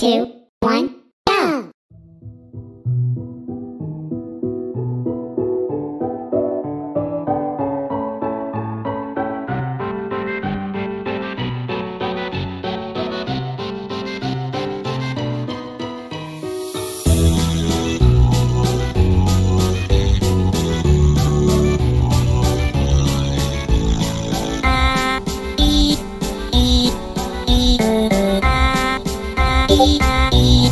two, E,